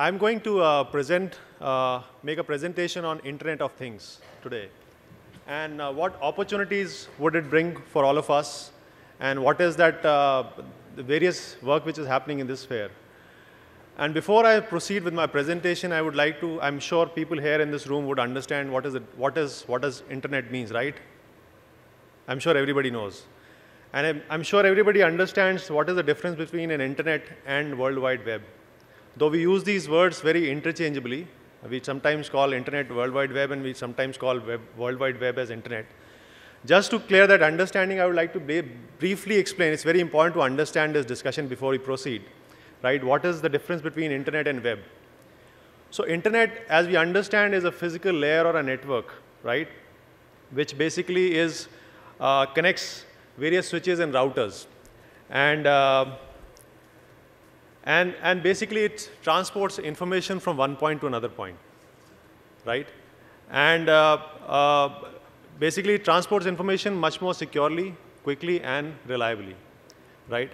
I'm going to uh, present, uh, make a presentation on Internet of Things today. And uh, what opportunities would it bring for all of us? And what is that, uh, the various work which is happening in this fair? And before I proceed with my presentation, I would like to, I'm sure people here in this room would understand what is it, what is, what does internet means, right? I'm sure everybody knows. And I'm, I'm sure everybody understands what is the difference between an internet and World Wide Web. Though we use these words very interchangeably, we sometimes call internet World Wide Web and we sometimes call web, World Wide Web as internet. Just to clear that understanding, I would like to briefly explain, it's very important to understand this discussion before we proceed right? What is the difference between internet and web? So internet, as we understand, is a physical layer or a network, right? Which basically is, uh, connects various switches and routers. And, uh, and, and basically it transports information from one point to another point, right? And uh, uh basically it transports information much more securely, quickly, and reliably, right?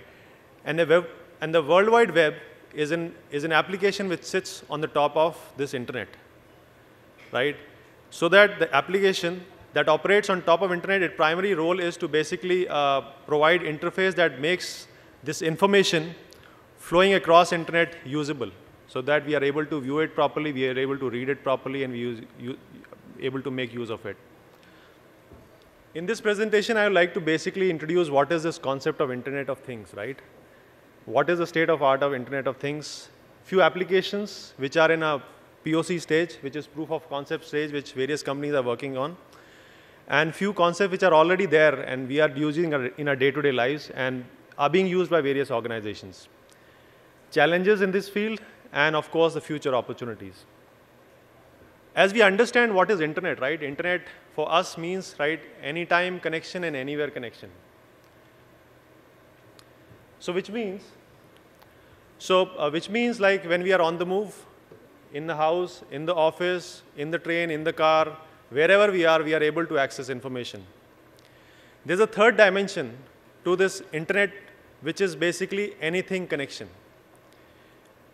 And the web, and the World Wide Web is an, is an application which sits on the top of this internet, right? So that the application that operates on top of internet, its primary role is to basically uh, provide interface that makes this information flowing across internet usable so that we are able to view it properly, we are able to read it properly, and we use, able to make use of it. In this presentation, I would like to basically introduce what is this concept of Internet of Things, right? what is the state of art of Internet of Things, few applications which are in a POC stage, which is proof of concept stage, which various companies are working on, and few concepts which are already there and we are using in our day-to-day -day lives and are being used by various organizations. Challenges in this field and of course the future opportunities. As we understand what is internet, right? Internet for us means, right, anytime connection and anywhere connection. So which means, so uh, which means like when we are on the move, in the house, in the office, in the train, in the car, wherever we are, we are able to access information. There's a third dimension to this internet, which is basically anything connection.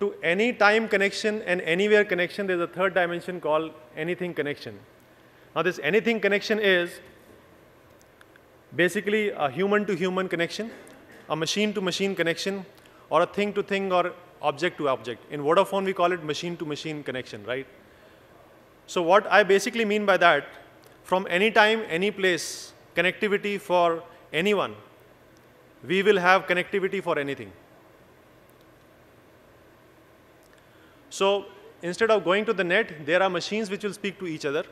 To any time connection and anywhere connection, there's a third dimension called anything connection. Now this anything connection is basically a human to human connection a machine-to-machine connection or a thing-to-thing or object-to-object. In Vodafone, we call it machine-to-machine connection, right? So what I basically mean by that, from any time, any place, connectivity for anyone, we will have connectivity for anything. So instead of going to the net, there are machines which will speak to each other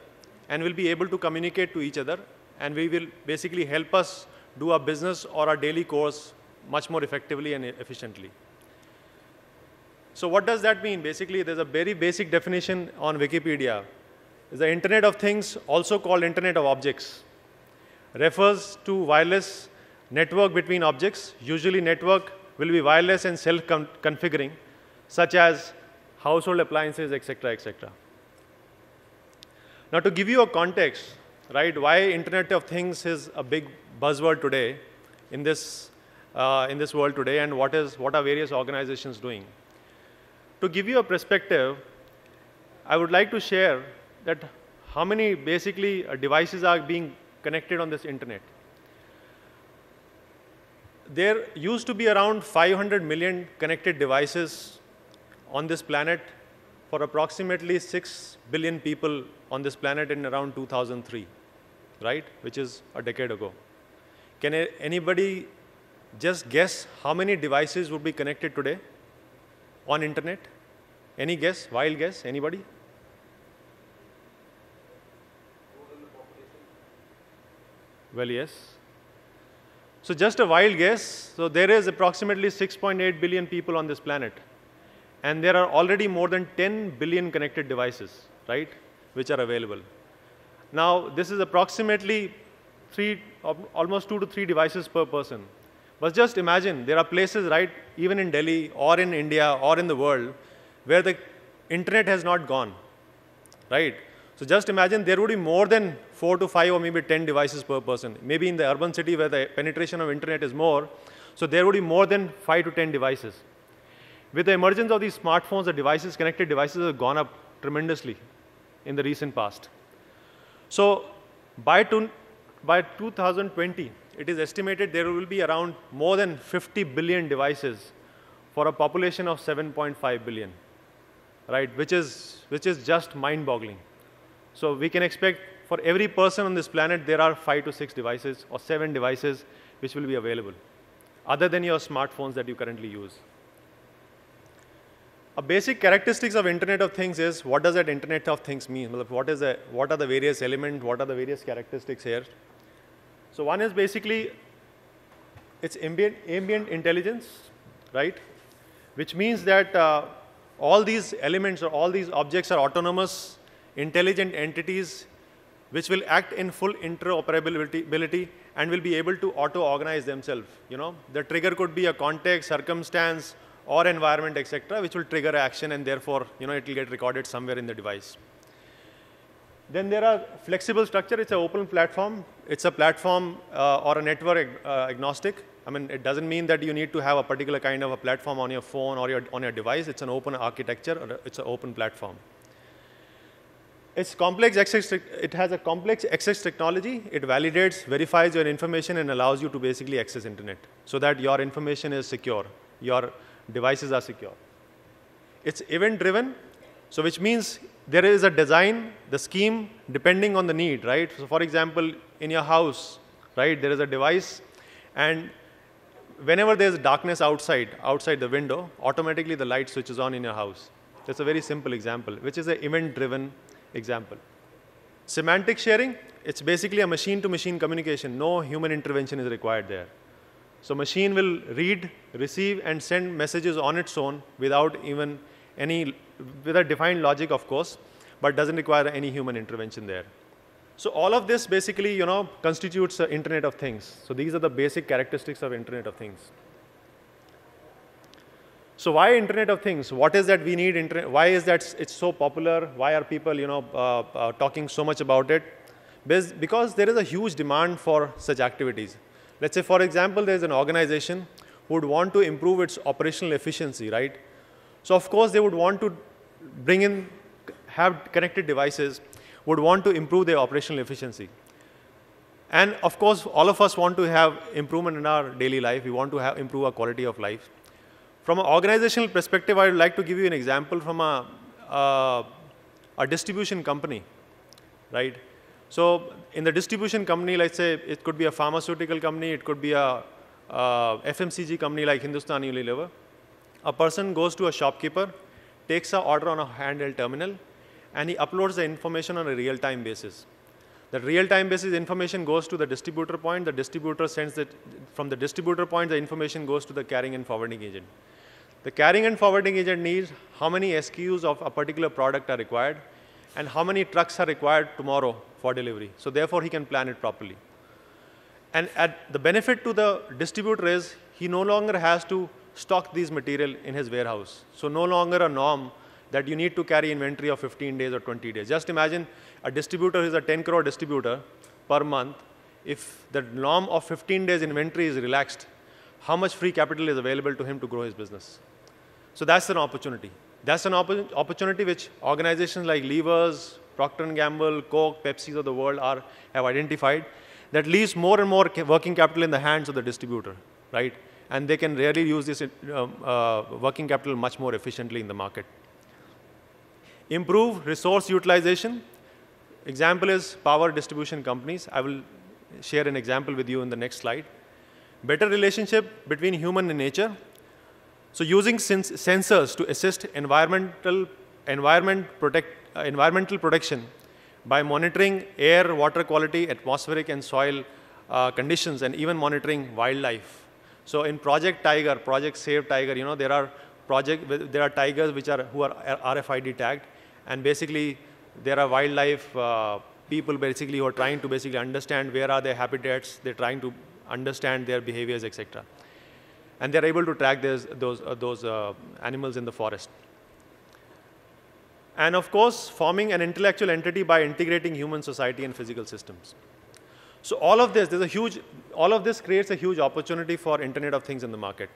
and will be able to communicate to each other and we will basically help us do our business or our daily course much more effectively and efficiently. So what does that mean? Basically, there's a very basic definition on Wikipedia. The Internet of Things, also called Internet of Objects, refers to wireless network between objects. Usually network will be wireless and self-configuring, such as household appliances, etc., etc. Now, to give you a context, right, why Internet of Things is a big buzzword today in this uh, in this world today and what, is, what are various organizations doing. To give you a perspective, I would like to share that how many basically uh, devices are being connected on this internet. There used to be around 500 million connected devices on this planet for approximately 6 billion people on this planet in around 2003, right? Which is a decade ago. Can anybody just guess how many devices would be connected today on internet? Any guess? Wild guess? Anybody? Well, yes. So just a wild guess. So there is approximately 6.8 billion people on this planet. And there are already more than 10 billion connected devices, right, which are available. Now, this is approximately three, almost two to three devices per person. But just imagine, there are places, right, even in Delhi or in India or in the world, where the internet has not gone, right? So just imagine there would be more than four to five or maybe 10 devices per person. Maybe in the urban city where the penetration of internet is more, so there would be more than five to 10 devices. With the emergence of these smartphones, the devices, connected devices have gone up tremendously in the recent past. So by, by 2020, it is estimated there will be around more than 50 billion devices for a population of 7.5 billion, right? Which is, which is just mind-boggling. So we can expect for every person on this planet, there are five to six devices or seven devices which will be available, other than your smartphones that you currently use. A basic characteristics of Internet of Things is what does that Internet of Things mean? What, is a, what are the various elements? What are the various characteristics here? So one is basically it's ambient, ambient intelligence, right? Which means that uh, all these elements or all these objects are autonomous, intelligent entities which will act in full interoperability and will be able to auto-organize themselves. You know, the trigger could be a context, circumstance, or environment, etc., which will trigger action and therefore, you know, it will get recorded somewhere in the device. Then there are flexible structure. It's an open platform. It's a platform uh, or a network ag uh, agnostic. I mean, it doesn't mean that you need to have a particular kind of a platform on your phone or your, on your device. It's an open architecture. it's an open platform. It's complex access, it has a complex access technology. It validates, verifies your information, and allows you to basically access internet so that your information is secure. Your devices are secure. It's event-driven, so which means there is a design, the scheme, depending on the need, right? So for example, in your house, right, there is a device, and whenever there's darkness outside, outside the window, automatically the light switches on in your house. That's a very simple example, which is an event-driven example. Semantic sharing, it's basically a machine-to-machine -machine communication. No human intervention is required there. So machine will read, receive, and send messages on its own without even any, with a defined logic, of course, but doesn't require any human intervention there. So all of this basically, you know, constitutes the Internet of Things. So these are the basic characteristics of Internet of Things. So why Internet of Things? What is that we need? Internet? Why is that it's so popular? Why are people, you know, uh, uh, talking so much about it? Because there is a huge demand for such activities. Let's say, for example, there's an organization who would want to improve its operational efficiency, right? So of course, they would want to bring in, have connected devices, would want to improve their operational efficiency. And of course, all of us want to have improvement in our daily life. We want to have, improve our quality of life. From an organizational perspective, I would like to give you an example from a, uh, a distribution company, right? So in the distribution company, let's say it could be a pharmaceutical company, it could be a, a FMCG company like Hindustan Unilever. A person goes to a shopkeeper, takes an order on a handheld terminal, and he uploads the information on a real-time basis. The real-time basis information goes to the distributor point. The distributor sends it from the distributor point. The information goes to the carrying and forwarding agent. The carrying and forwarding agent needs how many SKUs of a particular product are required, and how many trucks are required tomorrow for delivery. So therefore, he can plan it properly. And at the benefit to the distributor is he no longer has to stock these material in his warehouse. So no longer a norm that you need to carry inventory of 15 days or 20 days. Just imagine a distributor is a 10 crore distributor per month. If the norm of 15 days inventory is relaxed, how much free capital is available to him to grow his business? So that's an opportunity. That's an opp opportunity which organizations like Levers, Procter & Gamble, Coke, Pepsi of the world are, have identified that leaves more and more working capital in the hands of the distributor, right? And they can really use this um, uh, working capital much more efficiently in the market. Improve resource utilization. Example is power distribution companies. I will share an example with you in the next slide. Better relationship between human and nature. So using sensors to assist environmental environment protect uh, environmental protection by monitoring air, water quality, atmospheric and soil uh, conditions, and even monitoring wildlife. So in Project Tiger, Project Save Tiger, you know, there are project, there are tigers which are, who are RFID tagged, and basically there are wildlife uh, people basically who are trying to basically understand where are their habitats, they're trying to understand their behaviors, etc. And they're able to track those, those, uh, those uh, animals in the forest. And of course, forming an intellectual entity by integrating human society and physical systems. So all of this, there's a huge, all of this creates a huge opportunity for Internet of Things in the market.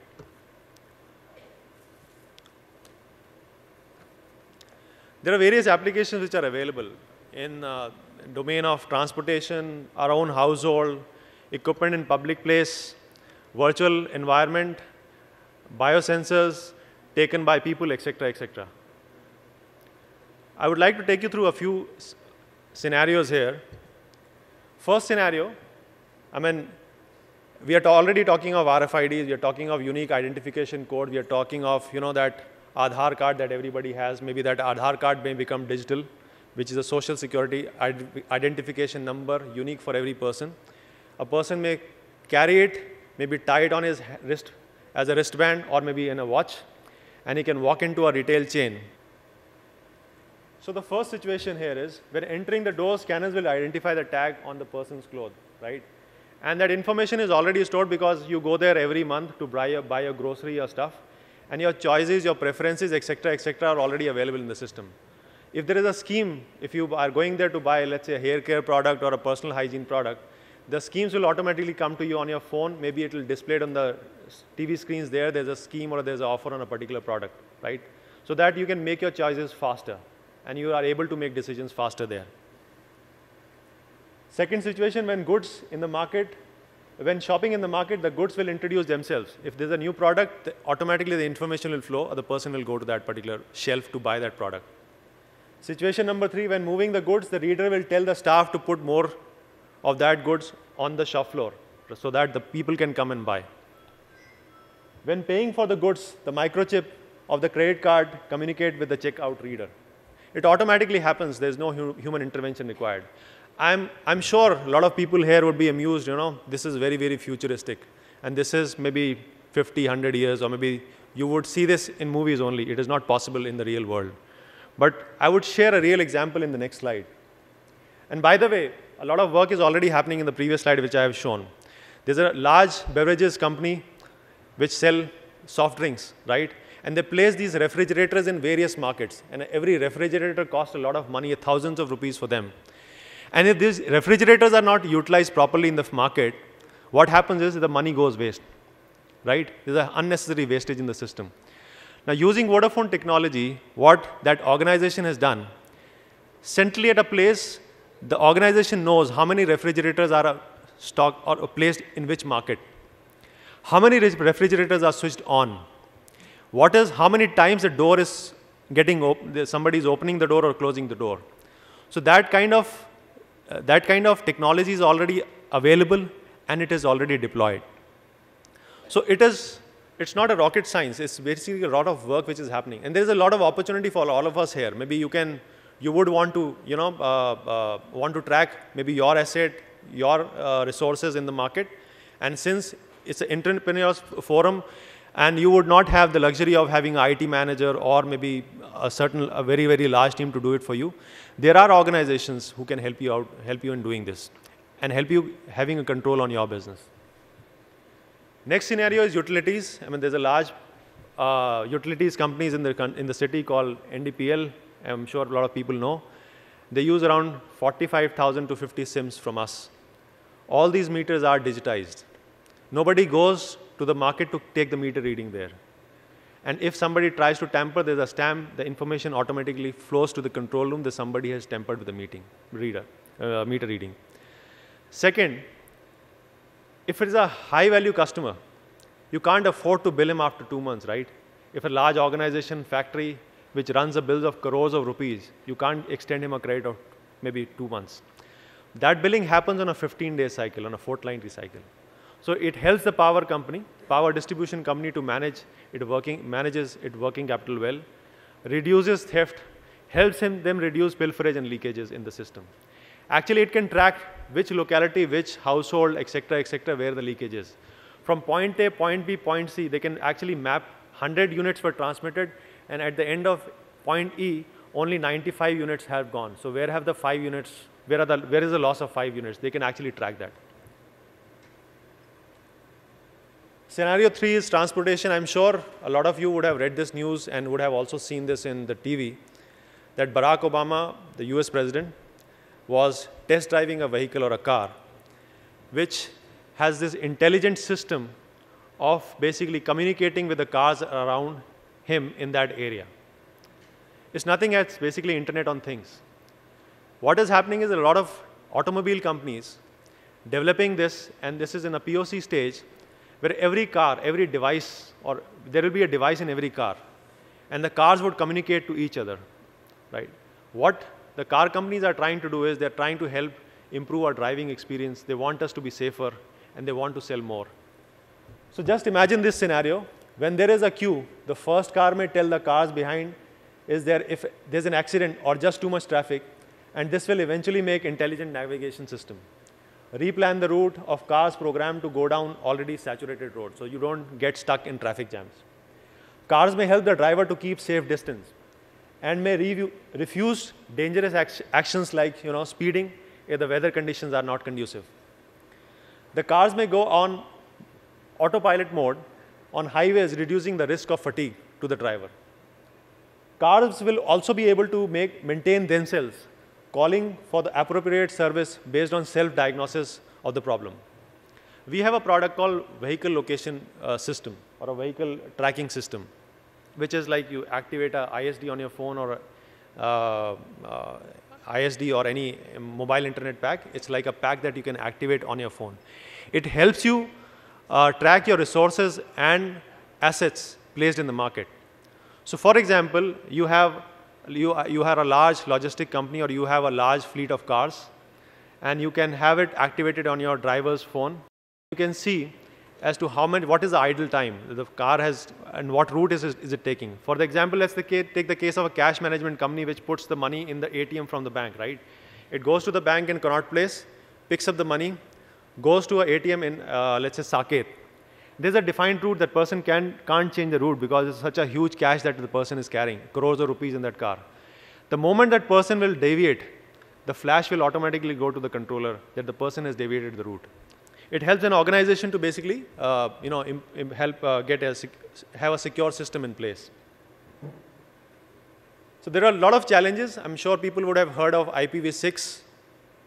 There are various applications which are available in uh, domain of transportation, our own household, equipment in public place, virtual environment, biosensors taken by people, etc., etc. I would like to take you through a few scenarios here. First scenario, I mean, we are already talking of RFIDs, we are talking of unique identification code, we are talking of, you know, that Aadhaar card that everybody has, maybe that Aadhaar card may become digital, which is a social security identification number, unique for every person. A person may carry it, maybe tie it on his wrist as a wristband or maybe in a watch, and he can walk into a retail chain. So the first situation here is when entering the door, scanners will identify the tag on the person's clothes, right? And that information is already stored because you go there every month to buy a, buy a grocery or stuff. And your choices, your preferences, etc., etc., are already available in the system. If there is a scheme, if you are going there to buy, let's say, a hair care product or a personal hygiene product, the schemes will automatically come to you on your phone. Maybe it will display it on the TV screens there. There's a scheme or there's an offer on a particular product, right? So that you can make your choices faster and you are able to make decisions faster there. Second situation, when goods in the market, when shopping in the market, the goods will introduce themselves. If there's a new product, automatically the information will flow, or the person will go to that particular shelf to buy that product. Situation number three, when moving the goods, the reader will tell the staff to put more of that goods on the shop floor so that the people can come and buy. When paying for the goods, the microchip of the credit card communicate with the checkout reader. It automatically happens. There's no hu human intervention required. I'm, I'm sure a lot of people here would be amused, you know, this is very, very futuristic. And this is maybe 50, 100 years, or maybe you would see this in movies only. It is not possible in the real world. But I would share a real example in the next slide. And by the way, a lot of work is already happening in the previous slide, which I have shown. There's a large beverages company which sell soft drinks, right? And they place these refrigerators in various markets. And every refrigerator costs a lot of money, thousands of rupees for them. And if these refrigerators are not utilized properly in the market, what happens is the money goes waste, right? There's an unnecessary wastage in the system. Now, using Vodafone technology, what that organization has done, centrally at a place, the organization knows how many refrigerators are stock or placed in which market, how many refrigerators are switched on, what is how many times the door is getting open, somebody is opening the door or closing the door. So that kind of uh, that kind of technology is already available and it is already deployed. So it is, it's not a rocket science, it's basically a lot of work which is happening. And there's a lot of opportunity for all of us here. Maybe you can, you would want to, you know, uh, uh, want to track maybe your asset, your uh, resources in the market. And since it's an entrepreneurs forum, and you would not have the luxury of having an IT manager or maybe a certain, a very, very large team to do it for you. There are organizations who can help you out, help you in doing this and help you having a control on your business. Next scenario is utilities. I mean, there's a large uh, utilities companies in the, in the city called NDPL. I'm sure a lot of people know. They use around 45,000 to 50 SIMs from us. All these meters are digitized. Nobody goes to the market to take the meter reading there. And if somebody tries to tamper, there's a stamp, the information automatically flows to the control room that somebody has tampered with the meeting, reader, uh, meter reading. Second, if it is a high value customer, you can't afford to bill him after two months, right? If a large organization, factory, which runs a bill of crores of rupees, you can't extend him a credit of maybe two months. That billing happens on a 15 day cycle, on a fortnightly cycle. So it helps the power company, power distribution company to manage it working, manages it working capital well, reduces theft, helps him, them reduce pilferage and leakages in the system. Actually, it can track which locality, which household, etc., etc., where the leakage is. From point A, point B, point C, they can actually map 100 units were transmitted, and at the end of point E, only 95 units have gone. So where have the five units, where, are the, where is the loss of five units? They can actually track that. Scenario three is transportation. I'm sure a lot of you would have read this news and would have also seen this in the TV that Barack Obama, the US president, was test driving a vehicle or a car which has this intelligent system of basically communicating with the cars around him in that area. It's nothing else, basically internet on things. What is happening is a lot of automobile companies developing this, and this is in a POC stage, where every car, every device, or there will be a device in every car, and the cars would communicate to each other, right? What the car companies are trying to do is they're trying to help improve our driving experience. They want us to be safer, and they want to sell more. So just imagine this scenario. When there is a queue, the first car may tell the cars behind, is there if there's an accident or just too much traffic, and this will eventually make intelligent navigation system. Replan the route of cars programmed to go down already saturated roads, so you don't get stuck in traffic jams. Cars may help the driver to keep safe distance and may review, refuse dangerous act actions like you know, speeding if the weather conditions are not conducive. The cars may go on autopilot mode on highways, reducing the risk of fatigue to the driver. Cars will also be able to make, maintain themselves, calling for the appropriate service based on self-diagnosis of the problem. We have a product called vehicle location uh, system or a vehicle tracking system, which is like you activate a ISD on your phone or a, uh, uh, ISD or any mobile internet pack. It's like a pack that you can activate on your phone. It helps you uh, track your resources and assets placed in the market. So for example, you have, you, you have a large logistic company or you have a large fleet of cars and you can have it activated on your driver's phone. You can see as to how many, what is the idle time the car has and what route is, is it taking. For the example, let's the take the case of a cash management company which puts the money in the ATM from the bank, right? It goes to the bank in Connaught Place, picks up the money, goes to an ATM in, uh, let's say, Saket. There's a defined route that person can, can't change the route because it's such a huge cash that the person is carrying, crores of rupees in that car. The moment that person will deviate, the flash will automatically go to the controller that the person has deviated the route. It helps an organization to basically, uh, you know, help uh, get a have a secure system in place. So there are a lot of challenges. I'm sure people would have heard of IPv6,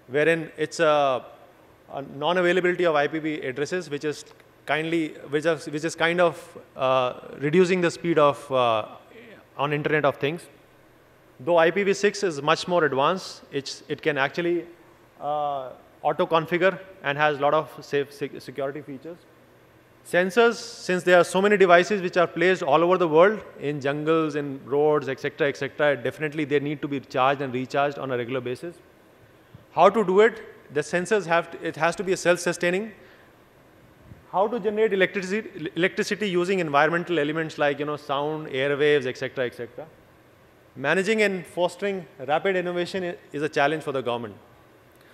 wherein it's a, a non-availability of IPv addresses, which is kindly, which is, which is kind of uh, reducing the speed of uh, on Internet of Things. Though IPv6 is much more advanced, it's, it can actually uh, auto-configure and has a lot of safe security features. Sensors, since there are so many devices which are placed all over the world in jungles, in roads, etc., etc., definitely they need to be charged and recharged on a regular basis. How to do it? The sensors have to, it has to be self-sustaining. How to generate electricity, electricity using environmental elements like you know sound, airwaves, etc., etc. Managing and fostering rapid innovation is a challenge for the government.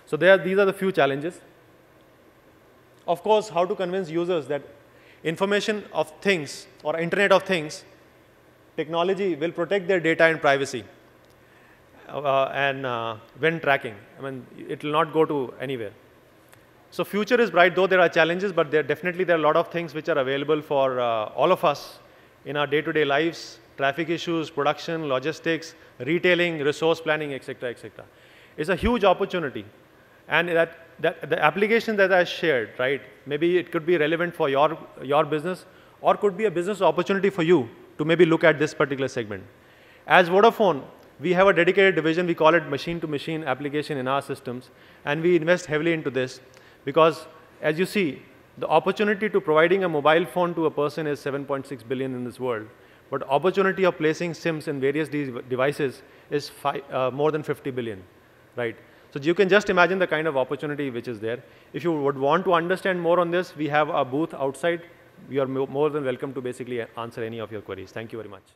So these are the few challenges. Of course, how to convince users that information of things or Internet of Things, technology will protect their data and privacy and uh, when tracking. I mean, it will not go to anywhere. So future is bright, though there are challenges, but there definitely there are a lot of things which are available for uh, all of us in our day-to-day -day lives, traffic issues, production, logistics, retailing, resource planning, etc., etc. It's a huge opportunity. And that, that the application that I shared, right, maybe it could be relevant for your, your business or could be a business opportunity for you to maybe look at this particular segment. As Vodafone, we have a dedicated division, we call it machine-to-machine application in our systems, and we invest heavily into this because, as you see, the opportunity to providing a mobile phone to a person is 7.6 billion in this world, but opportunity of placing SIMs in various de devices is uh, more than 50 billion, right? So you can just imagine the kind of opportunity which is there. If you would want to understand more on this, we have a booth outside. You are more than welcome to basically answer any of your queries. Thank you very much.